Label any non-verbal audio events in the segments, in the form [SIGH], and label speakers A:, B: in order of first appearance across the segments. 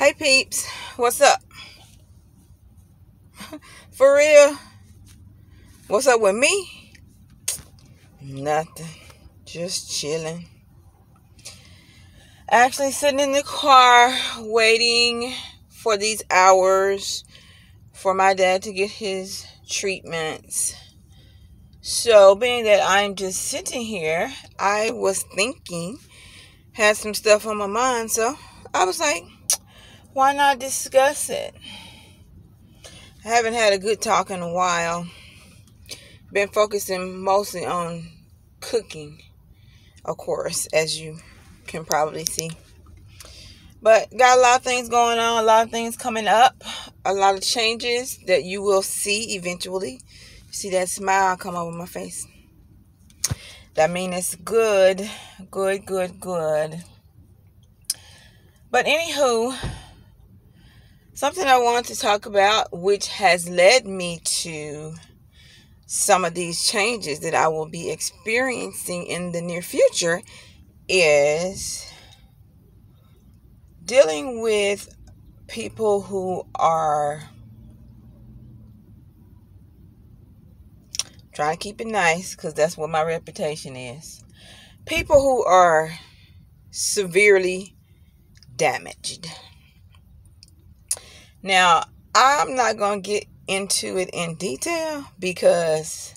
A: Hey peeps, what's up? [LAUGHS] For real? What's up with me? Nothing. Just chilling. Actually sitting in the car waiting for these hours for my dad to get his treatments. So, being that I'm just sitting here, I was thinking, had some stuff on my mind, so I was like, why not discuss it? I haven't had a good talk in a while. Been focusing mostly on cooking, of course, as you can probably see. But got a lot of things going on, a lot of things coming up, a lot of changes that you will see eventually. See that smile come over my face. That means it's good, good, good, good. But anywho, something I want to talk about, which has led me to some of these changes that I will be experiencing in the near future, is dealing with people who are trying to keep it nice because that's what my reputation is. People who are severely damaged. Now, I'm not going to get into it in detail because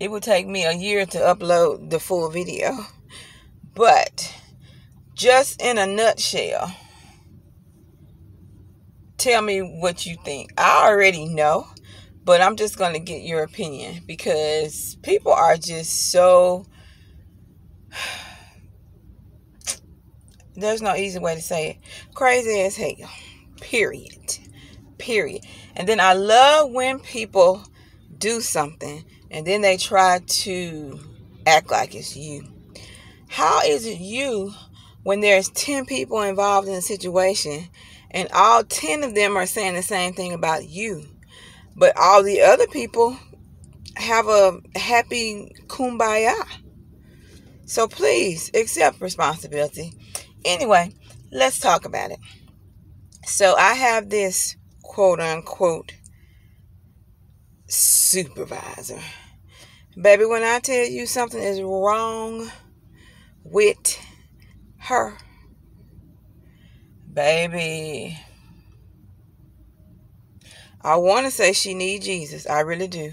A: it would take me a year to upload the full video. But just in a nutshell, tell me what you think. I already know, but I'm just going to get your opinion because people are just so. [SIGHS] There's no easy way to say it. Crazy as hell. Period. Period. And then I love when people do something and then they try to act like it's you. How is it you when there's 10 people involved in a situation and all 10 of them are saying the same thing about you? But all the other people have a happy kumbaya. So please accept responsibility. Anyway, let's talk about it. So I have this quote unquote supervisor. Baby, when I tell you something is wrong with her, baby, I want to say she need Jesus. I really do.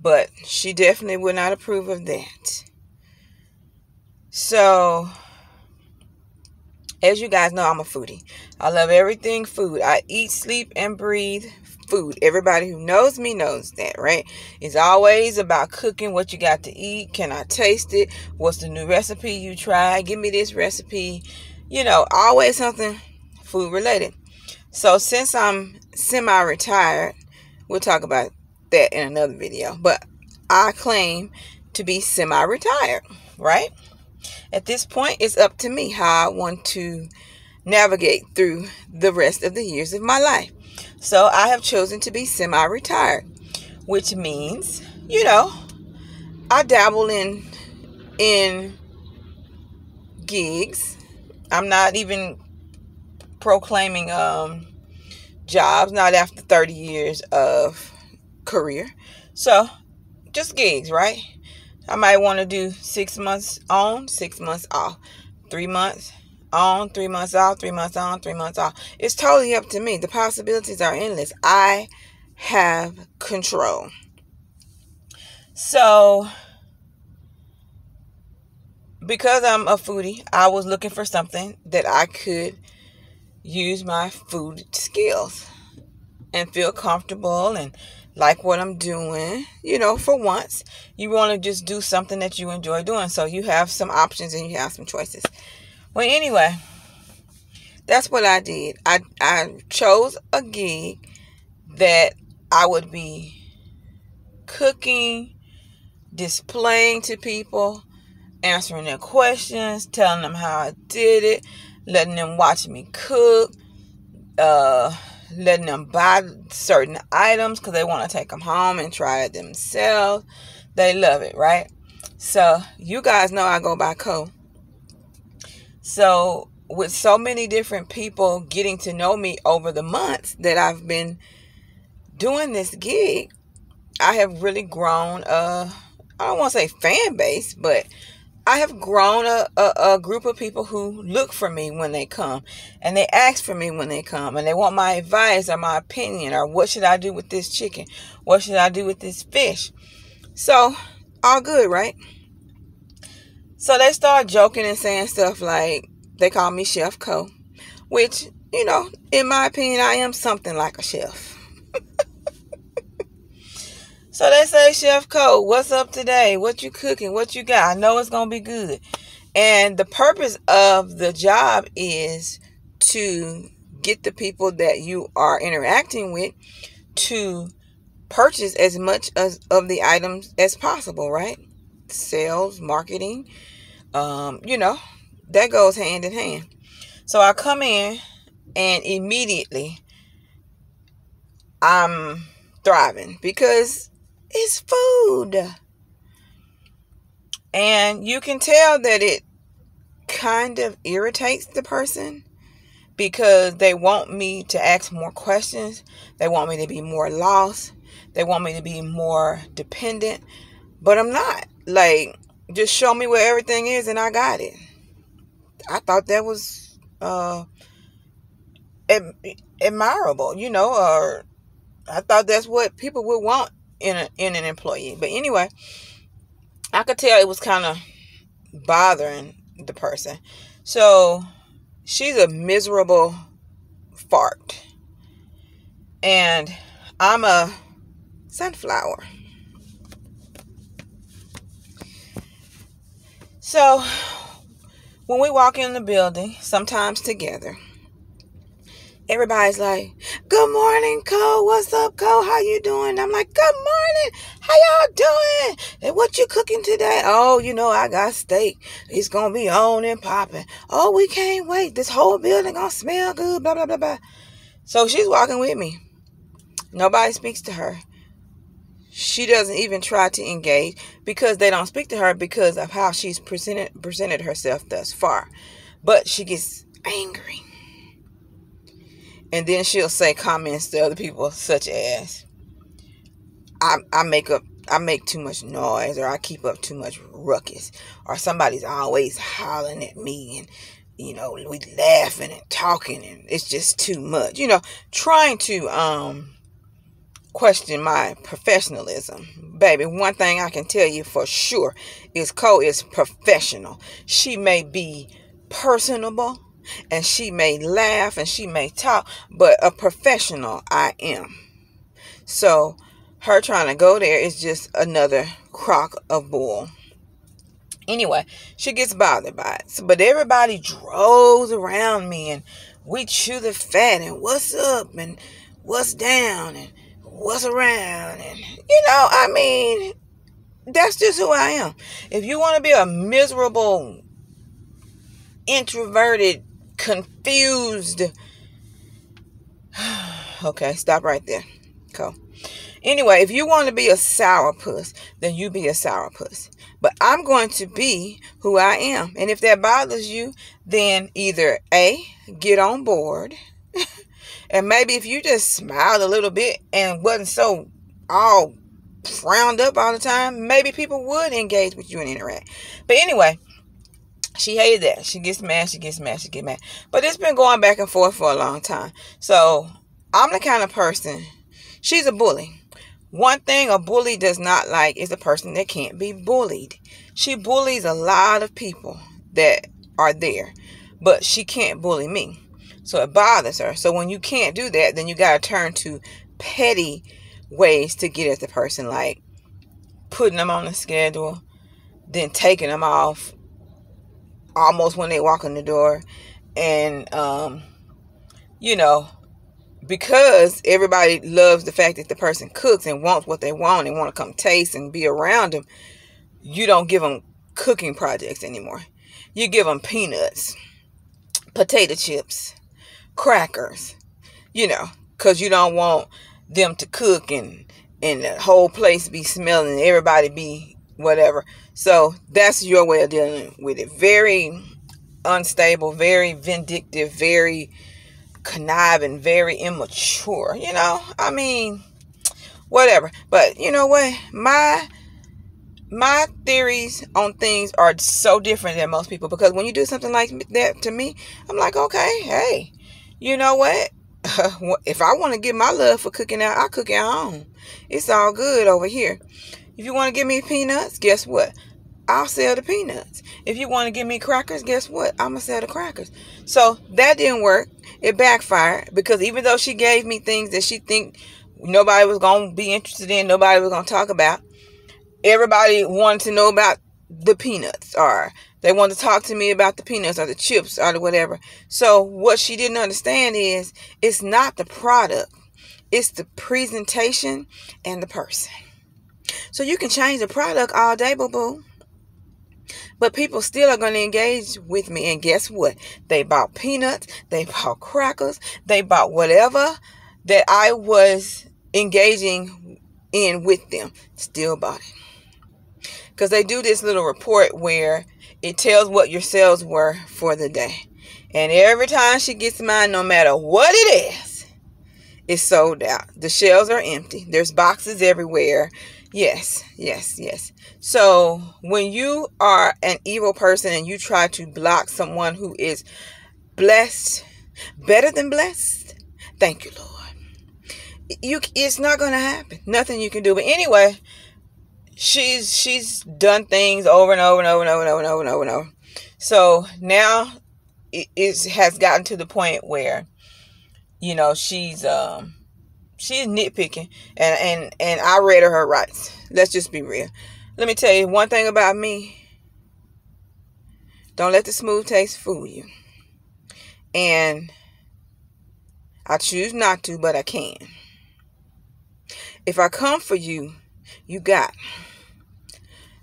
A: But she definitely would not approve of that. So, as you guys know, I'm a foodie. I love everything food. I eat, sleep, and breathe food. Everybody who knows me knows that, right? It's always about cooking what you got to eat. Can I taste it? What's the new recipe you try? Give me this recipe. You know, always something food related. So since I'm semi-retired, we'll talk about that in another video. But I claim to be semi-retired, right? At this point, it's up to me how I want to navigate through the rest of the years of my life. So I have chosen to be semi-retired, which means, you know, I dabble in in gigs. I'm not even proclaiming um, jobs, not after 30 years of career. So, just gigs, right? I might want to do six months on, six months off, three months on, three months off, three months on, three months off. It's totally up to me. The possibilities are endless. I have control. So, because I'm a foodie, I was looking for something that I could use my food skills and feel comfortable and like what I'm doing. You know, for once, you want to just do something that you enjoy doing. So you have some options and you have some choices. Well, anyway, that's what I did. I, I chose a gig that I would be cooking, displaying to people, answering their questions, telling them how I did it, letting them watch me cook, uh, letting them buy certain items because they want to take them home and try it themselves. They love it, right? So you guys know I go by Co. So with so many different people getting to know me over the months that I've been doing this gig, I have really grown a I don't want to say fan base, but I have grown a, a, a, group of people who look for me when they come and they ask for me when they come and they want my advice or my opinion or what should I do with this chicken? What should I do with this fish? So, all good, right? So they start joking and saying stuff like they call me Chef Co, which, you know, in my opinion, I am something like a chef. So they say, Chef Co, what's up today? What you cooking? What you got? I know it's gonna be good. And the purpose of the job is to get the people that you are interacting with to purchase as much as of the items as possible, right? Sales, marketing, um, you know, that goes hand in hand. So I come in and immediately I'm thriving because it's food. And you can tell that it kind of irritates the person because they want me to ask more questions. They want me to be more lost. They want me to be more dependent. But I'm not. Like, just show me where everything is and I got it. I thought that was uh admirable, you know, or I thought that's what people would want in a, in an employee. But anyway, I could tell it was kind of bothering the person. So she's a miserable fart. And I'm a sunflower. So when we walk in the building, sometimes together, everybody's like, "Good morning, Cole. What's up, Cole? How you doing?" I'm like, "Good morning. How y'all doing? And what you cooking today?" "Oh, you know, I got steak. It's gonna be on and popping. Oh, we can't wait. This whole building gonna smell good." Blah blah blah blah. So she's walking with me. Nobody speaks to her. She doesn't even try to engage because they don't speak to her because of how she's presented presented herself thus far. But she gets angry and then she'll say comments to other people such as I, I make up I make too much noise or I keep up too much ruckus or somebody's always hollering at me and you know we laughing and talking and it's just too much. You know trying to um question my professionalism. Baby one thing I can tell you for sure is Co is professional. She may be personable and she may laugh and she may talk, but a professional I am. So her trying to go there is just another crock of bull. Anyway, she gets bothered by it. But everybody droves around me and we chew the fat and what's up and what's down and what's around and you know, I mean, that's just who I am. If you want to be a miserable introverted confused. [SIGHS] okay, stop right there. Cool. Anyway, if you want to be a sourpuss, then you be a sourpuss. But I'm going to be who I am. And if that bothers you, then either A, get on board. [LAUGHS] and maybe if you just smiled a little bit and wasn't so all frowned up all the time, maybe people would engage with you and interact. But anyway, she hated that. She gets mad, she gets mad, she gets mad. But it's been going back and forth for a long time. So I'm the kind of person, she's a bully. One thing a bully does not like is a person that can't be bullied. She bullies a lot of people that are there, but she can't bully me. So it bothers her. So when you can't do that, then you got to turn to petty ways to get at the person, like putting them on a schedule, then taking them off, almost when they walk in the door. And um you know because everybody loves the fact that the person cooks and wants what they want and want to come taste and be around them you don't give them cooking projects anymore. You give them peanuts potato chips crackers you know because you don't want them to cook and and the whole place be smelling everybody be whatever so that's your way of dealing with it. Very unstable, very vindictive, very conniving, very immature. You know, I mean, whatever. But you know what? My my theories on things are so different than most people because when you do something like that to me, I'm like, okay, hey, you know what? [LAUGHS] if I want to get my love for cooking out, I cook at home. It's all good over here. If you want to give me peanuts, guess what? I'll sell the peanuts. If you want to give me crackers, guess what? I'm going to sell the crackers. So that didn't work. It backfired because even though she gave me things that she think nobody was going to be interested in, nobody was going to talk about, everybody wanted to know about the peanuts or they wanted to talk to me about the peanuts or the chips or the whatever. So what she didn't understand is it's not the product. It's the presentation and the person. So you can change the product all day, boo boo. But people still are going to engage with me. And guess what? They bought peanuts, they bought crackers, they bought whatever that I was engaging in with them. Still bought it. Because they do this little report where it tells what your sales were for the day. And every time she gets mine, no matter what it is, it's sold out. The shelves are empty. There's boxes everywhere. Yes, yes, yes. So when you are an evil person and you try to block someone who is blessed, better than blessed, thank you, Lord. You, it's not going to happen. Nothing you can do. But anyway, she's she's done things over and over and over and over and over and over and over and over. So now it, it has gotten to the point where, you know, she's um she's nitpicking and and and I read her her rights. Let's just be real. Let me tell you one thing about me. Don't let the smooth taste fool you. And I choose not to, but I can. If I come for you, you got.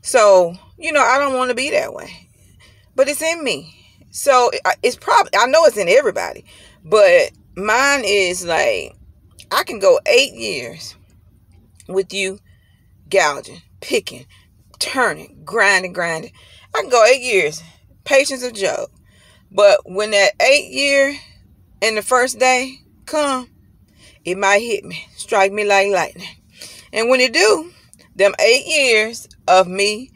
A: So, you know, I don't want to be that way. But it's in me. So it's probably, I know it's in everybody. But mine is like, I can go eight years with you gouging, picking, turning, grinding, grinding. I can go eight years. Patience of Job. But when that eight year and the first day come, it might hit me, strike me like lightning. And when it do, them eight years of me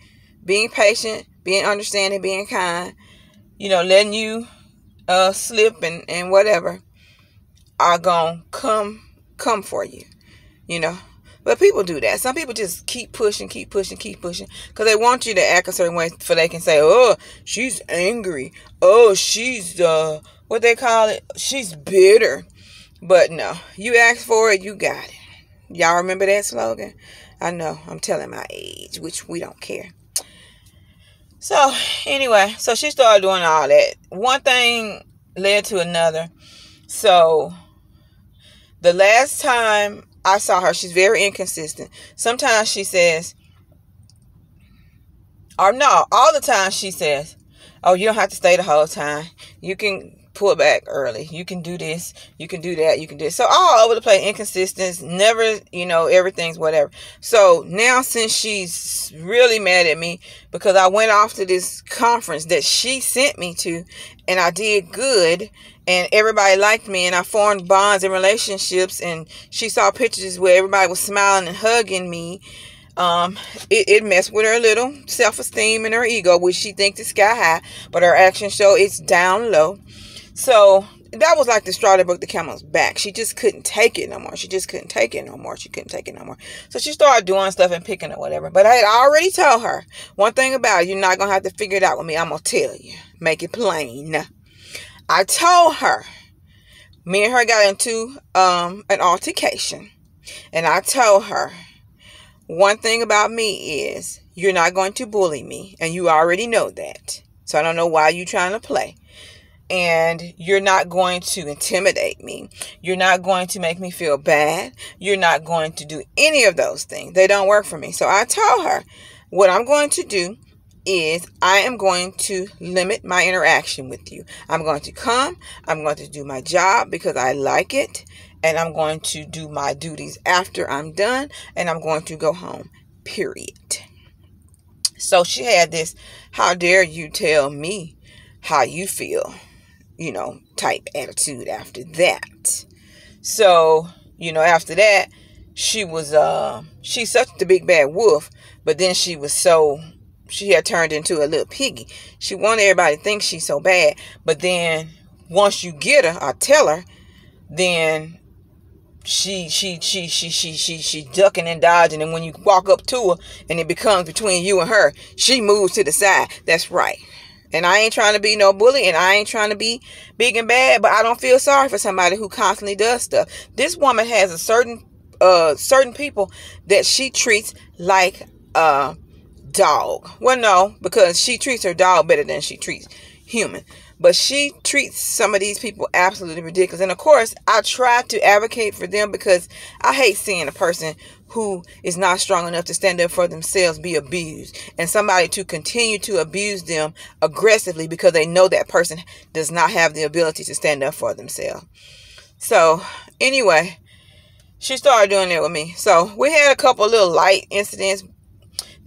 A: being patient, being understanding, being kind, you know, letting you uh, slip and, and whatever, are going to come come for you, you know. But people do that. Some people just keep pushing, keep pushing, keep pushing because they want you to act a certain way so they can say, "Oh, she's angry. Oh, she's uh, what they call it? She's bitter." But no, you asked for it, you got it. Y'all remember that slogan? I know I'm telling my age, which we don't care. So, anyway, so she started doing all that. One thing led to another. So, the last time I saw her, she's very inconsistent. Sometimes she says, or no, all the time she says, Oh, you don't have to stay the whole time. You can pull back early. You can do this. You can do that. You can do it. So all over the place, inconsistent. Never, you know, everything's whatever. So now since she's really mad at me because I went off to this conference that she sent me to and I did good and everybody liked me and I formed bonds and relationships and she saw pictures where everybody was smiling and hugging me. Um, it, it messed with her little self-esteem and her ego, which she thinks is sky high, but her actions show it's down low. So that was like the straw that broke the camel's back. She just couldn't take it no more. She just couldn't take it no more. She couldn't take it no more. So she started doing stuff and picking or whatever. But I had already told her one thing about it, you're not gonna have to figure it out with me. I'm gonna tell you. Make it plain. I told her. Me and her got into um an altercation. And I told her one thing about me is you're not going to bully me. And you already know that. So I don't know why you're trying to play and you're not going to intimidate me. You're not going to make me feel bad. You're not going to do any of those things. They don't work for me. So I told her what I'm going to do is I am going to limit my interaction with you. I'm going to come, I'm going to do my job because I like it, and I'm going to do my duties after I'm done, and I'm going to go home. Period. So she had this, how dare you tell me how you feel, you know, type attitude after that. So, you know, after that, she was uh she's such the big bad wolf, but then she was so she had turned into a little piggy. She wanted everybody to think she's so bad, but then once you get her or tell her, then she she she she she she she ducking and dodging and when you walk up to her and it becomes between you and her she moves to the side that's right and i ain't trying to be no bully and i ain't trying to be big and bad but i don't feel sorry for somebody who constantly does stuff. This woman has a certain uh certain people that she treats like a dog. Well no because she treats her dog better than she treats human. But she treats some of these people absolutely ridiculous. And of course, I try to advocate for them because I hate seeing a person who is not strong enough to stand up for themselves be abused and somebody to continue to abuse them aggressively because they know that person does not have the ability to stand up for themselves. So, anyway, she started doing it with me. So, we had a couple little light incidents,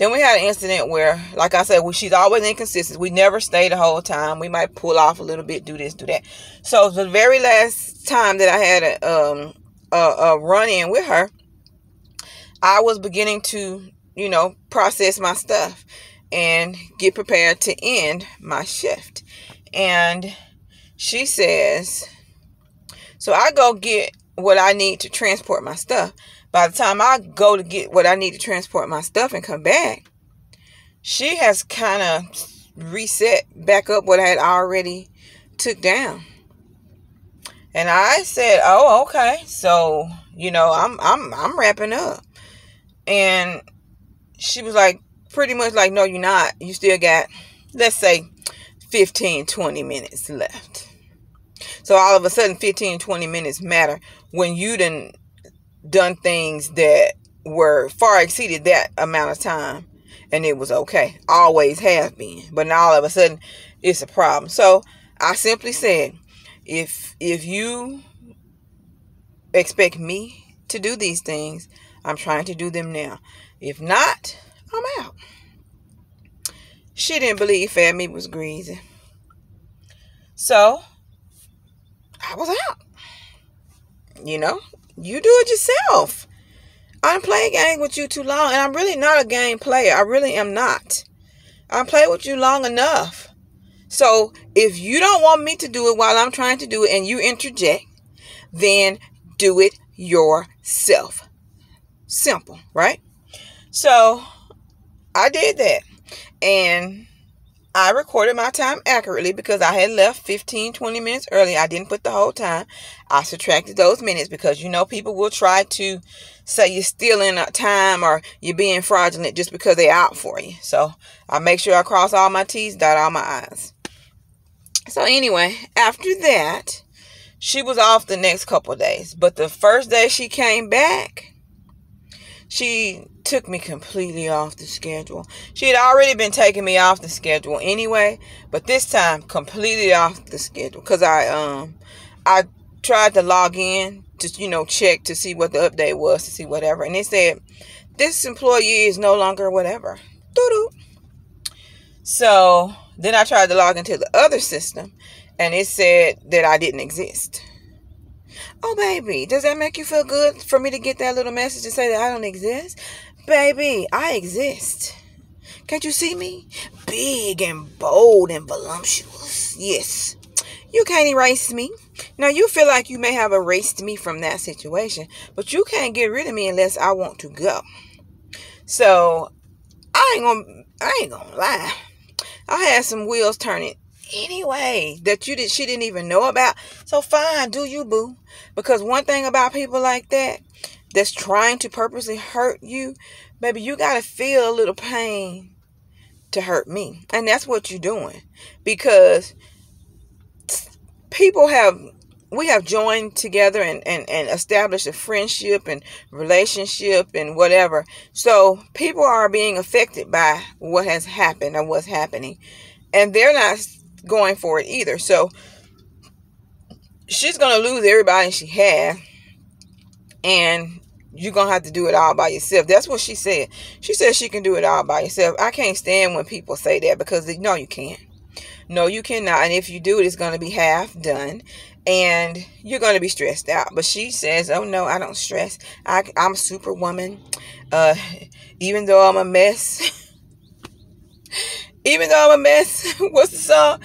A: then we had an incident where, like I said, she's always inconsistent. We never stay the whole time. We might pull off a little bit, do this, do that. So the very last time that I had a, um, a, a run in with her, I was beginning to, you know, process my stuff and get prepared to end my shift. And she says, so I go get what I need to transport my stuff. By the time I go to get what I need to transport my stuff and come back, she has kind of reset back up what I had already took down. And I said, "Oh, okay. So, you know, I'm I'm I'm wrapping up." And she was like pretty much like, "No, you're not. You still got let's say 15 20 minutes left." So all of a sudden 15 20 minutes matter when you done done things that were far exceeded that amount of time and it was okay. Always have been. But now all of a sudden it's a problem. So I simply said, if if you expect me to do these things, I'm trying to do them now. If not, I'm out. She didn't believe Family was greasy. So I was out. You know, you do it yourself. I'm playing game with you too long, and I'm really not a game player. I really am not. I'm playing with you long enough. So if you don't want me to do it while I'm trying to do it and you interject, then do it yourself. Simple, right? So I did that. And I recorded my time accurately because I had left 15, 20 minutes early. I didn't put the whole time. I subtracted those minutes because you know people will try to say you're stealing time or you're being fraudulent just because they're out for you. So I make sure I cross all my T's, dot all my I's. So anyway, after that, she was off the next couple days. But the first day she came back, she took me completely off the schedule. She had already been taking me off the schedule anyway, but this time completely off the schedule cuz I um I tried to log in to you know check to see what the update was to see whatever and they said this employee is no longer whatever. Doo-doo. So, then I tried to log into the other system and it said that I didn't exist. Oh, baby, does that make you feel good for me to get that little message and say that I don't exist? Baby, I exist. Can't you see me? Big and bold and voluptuous. Yes. You can't erase me. Now, you feel like you may have erased me from that situation, but you can't get rid of me unless I want to go. So, I ain't gonna, I ain't gonna lie. I had some wheels turning anyway that you did she didn't even know about. So fine, do you boo? Because one thing about people like that that's trying to purposely hurt you, baby, you gotta feel a little pain to hurt me. And that's what you're doing. Because people have we have joined together and, and, and established a friendship and relationship and whatever. So people are being affected by what has happened and what's happening. And they're not going for it either. So she's going to lose everybody she has. And you're going to have to do it all by yourself. That's what she said. She said she can do it all by yourself. I can't stand when people say that because they know you can't. No, you cannot. And if you do it, it's going to be half done and you're going to be stressed out. But she says, Oh no, I don't stress. I, I'm a superwoman. Uh, even though I'm a mess, [LAUGHS] even though I'm a mess, [LAUGHS] what's the song?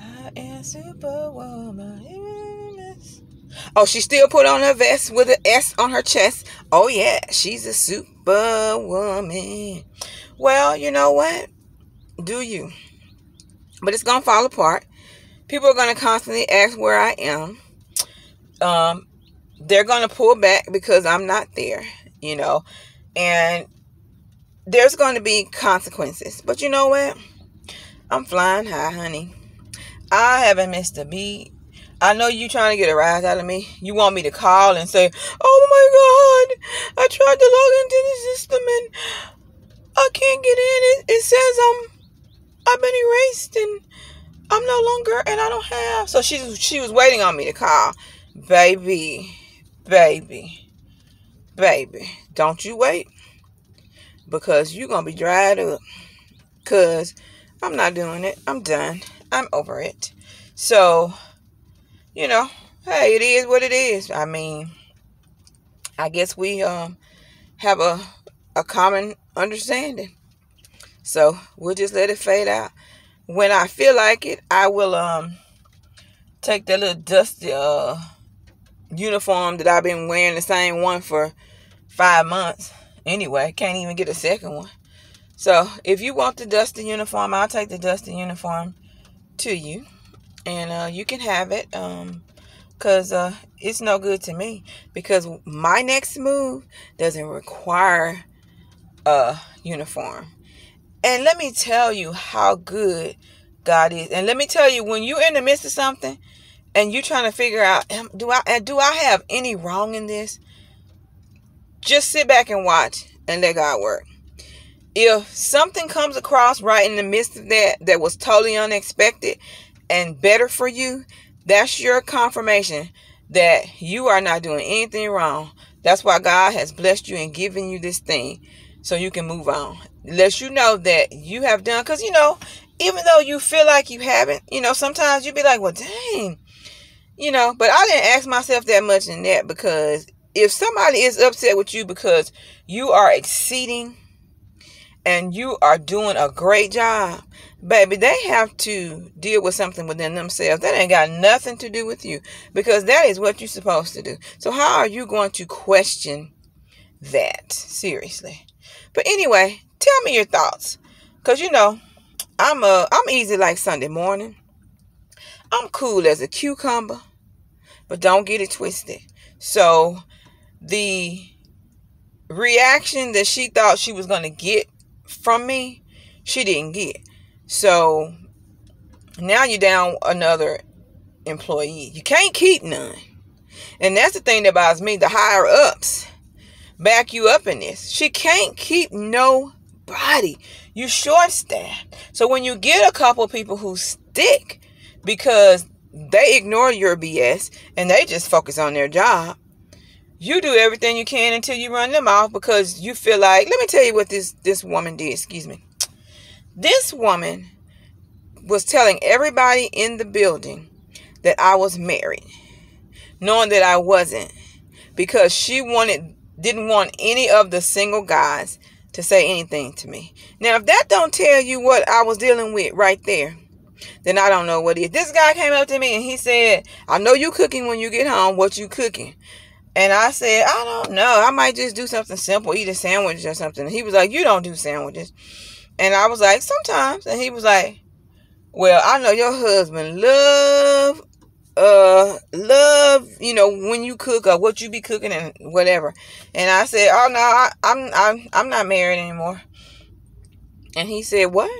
A: I am superwoman. Oh, she still put on her vest with an S on her chest. Oh, yeah, she's a superwoman. Well, you know what? Do you? But it's going to fall apart. People are going to constantly ask where I am. Um, they're going to pull back because I'm not there, you know. And there's going to be consequences. But you know what? I'm flying high, honey. I haven't missed a beat. I know you trying to get a rise out of me. You want me to call and say, "Oh my God, I tried to log into the system and I can't get in. It, it says I'm I've been erased and I'm no longer and I don't have." So she she was waiting on me to call, baby, baby, baby. Don't you wait because you're gonna be dried up. Cause I'm not doing it. I'm done. I'm over it. So you know, hey, it is what it is. I mean, I guess we um have a a common understanding. So we'll just let it fade out. When I feel like it, I will um take that little dusty uh uniform that I've been wearing the same one for five months. Anyway, can't even get a second one. So if you want the dusty uniform, I'll take the dusty uniform to you. And uh, you can have it um because uh, it's no good to me. Because my next move doesn't require a uniform. And let me tell you how good god is. And let me tell you when you're in the midst of something and you're trying to figure out do i do i have any wrong in this just sit back and watch and let god work if something comes across right in the midst of that that was totally unexpected and better for you, that's your confirmation that you are not doing anything wrong. That's why God has blessed you and given you this thing so you can move on. Lets you know that you have done, because you know, even though you feel like you haven't, you know, sometimes you'd be like, well, dang, you know, but I didn't ask myself that much in that because if somebody is upset with you because you are exceeding and you are doing a great job, baby, they have to deal with something within themselves. That ain't got nothing to do with you because that is what you're supposed to do. So, how are you going to question that? Seriously. But anyway, tell me your thoughts because you know, I'm a I'm easy like Sunday morning. I'm cool as a cucumber, but don't get it twisted. So, the reaction that she thought she was going to get from me, she didn't get. So now you're down another employee. You can't keep none. And that's the thing that bothers me. The higher ups back you up in this. She can't keep nobody. You short staffed. So when you get a couple people who stick because they ignore your BS and they just focus on their job, you do everything you can until you run them off because you feel like let me tell you what this this woman did excuse me this woman was telling everybody in the building that I was married, knowing that I wasn't, because she wanted didn't want any of the single guys to say anything to me. Now, if that don't tell you what I was dealing with right there, then I don't know what what is. This guy came up to me and he said, "I know you cooking when you get home. What you cooking?" And I said, "I don't know. I might just do something simple, eat a sandwich or something." He was like, "You don't do sandwiches." And I was like, sometimes. And he was like, well, I know your husband love, uh, love, you know, when you cook or what you be cooking and whatever. And I said, oh no, I, I'm, I'm, I'm not married anymore. And he said, what?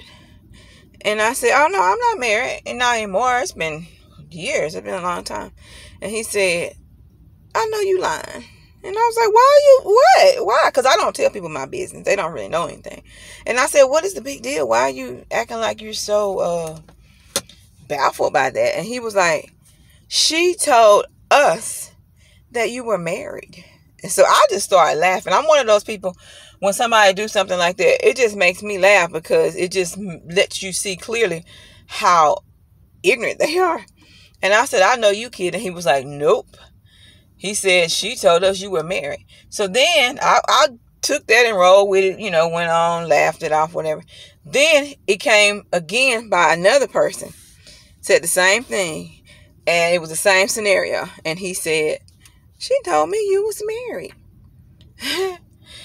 A: And I said, oh no, I'm not married and not anymore. It's been years. It's been a long time. And he said, I know you lying. And I was like, why are you, what? Why? Because I don't tell people my business. They don't really know anything. And I said, what is the big deal? Why are you acting like you're so uh, baffled by that? And he was like, she told us that you were married. And so I just started laughing. I'm one of those people, when somebody do something like that, it just makes me laugh because it just lets you see clearly how ignorant they [LAUGHS] are. And I said, I know you kid. And he was like, Nope. He said, She told us you were married. So then I, I took that and rolled with it, you know, went on, laughed it off, whatever. Then it came again by another person, said the same thing. And it was the same scenario. And he said, She told me you was married. [LAUGHS]